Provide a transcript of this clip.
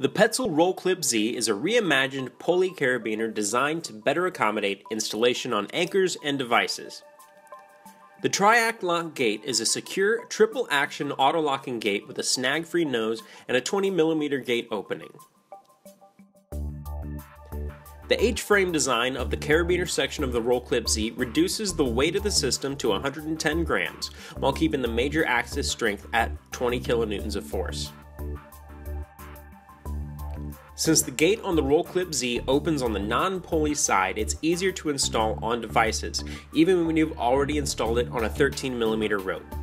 The Petzl RollClip Z is a reimagined pulley carabiner designed to better accommodate installation on anchors and devices. The Triact Lock gate is a secure triple action auto locking gate with a snag free nose and a 20mm gate opening. The H-frame design of the carabiner section of the RollClip Z reduces the weight of the system to 110 grams, while keeping the major axis strength at 20 kilonewtons of force. Since the gate on the RollClip Z opens on the non-pulley side, it's easier to install on devices, even when you've already installed it on a 13mm rope.